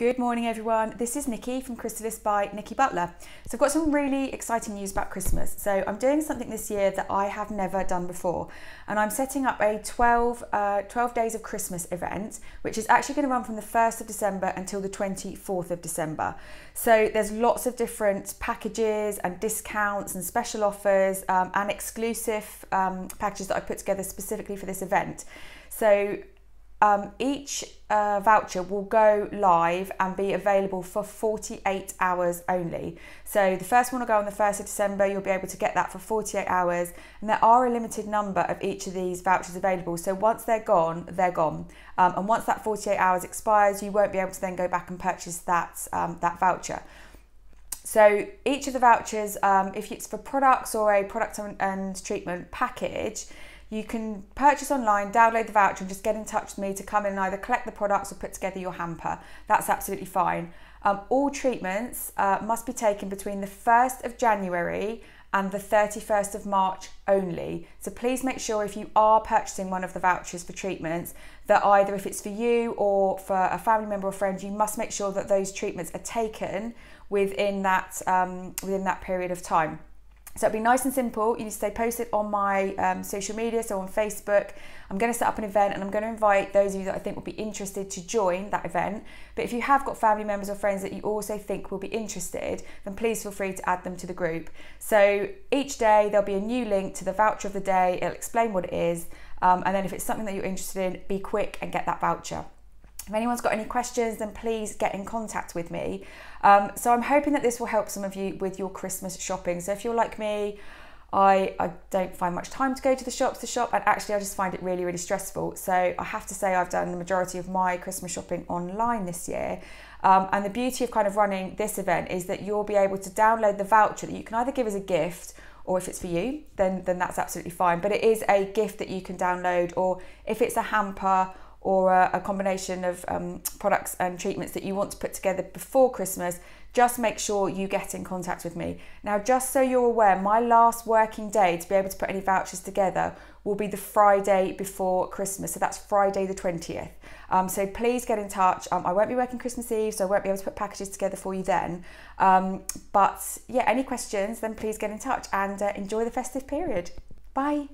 Good morning, everyone. This is Nikki from Chrysalis by Nikki Butler. So, I've got some really exciting news about Christmas. So, I'm doing something this year that I have never done before, and I'm setting up a 12, uh, 12 Days of Christmas event, which is actually going to run from the 1st of December until the 24th of December. So, there's lots of different packages and discounts and special offers um, and exclusive um, packages that I've put together specifically for this event. So, um, each uh, voucher will go live and be available for 48 hours only. So the first one will go on the 1st of December, you'll be able to get that for 48 hours. And there are a limited number of each of these vouchers available. So once they're gone, they're gone. Um, and once that 48 hours expires, you won't be able to then go back and purchase that, um, that voucher. So each of the vouchers, um, if it's for products or a product and treatment package, you can purchase online, download the voucher, and just get in touch with me to come in and either collect the products or put together your hamper. That's absolutely fine. Um, all treatments uh, must be taken between the 1st of January and the 31st of March only. So please make sure if you are purchasing one of the vouchers for treatments that either if it's for you or for a family member or friend, you must make sure that those treatments are taken within that um, within that period of time. So it'll be nice and simple. You need to stay posted on my um, social media, so on Facebook. I'm going to set up an event and I'm going to invite those of you that I think will be interested to join that event. But if you have got family members or friends that you also think will be interested, then please feel free to add them to the group. So each day there'll be a new link to the voucher of the day. It'll explain what it is. Um, and then if it's something that you're interested in, be quick and get that voucher. If anyone's got any questions, then please get in contact with me. Um, so I'm hoping that this will help some of you with your Christmas shopping. So if you're like me, I, I don't find much time to go to the shops to shop, and actually, I just find it really, really stressful. So I have to say, I've done the majority of my Christmas shopping online this year. Um, and the beauty of kind of running this event is that you'll be able to download the voucher that you can either give as a gift or if it's for you, then then that's absolutely fine. But it is a gift that you can download, or if it's a hamper or a, a combination of um, products and treatments that you want to put together before Christmas, just make sure you get in contact with me. Now, just so you're aware, my last working day to be able to put any vouchers together will be the Friday before Christmas. So that's Friday the 20th. Um, so please get in touch. Um, I won't be working Christmas Eve, so I won't be able to put packages together for you then. Um, but yeah, any questions, then please get in touch and uh, enjoy the festive period. Bye.